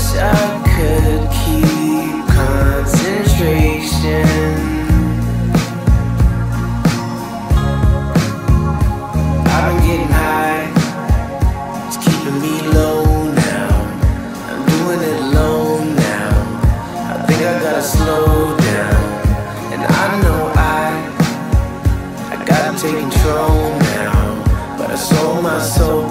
wish I could keep concentration. I've been getting high, it's keeping me low now. I'm doing it alone now. I think I gotta slow down, and I know I I gotta take control now. But I sold my soul.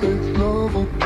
they'd love.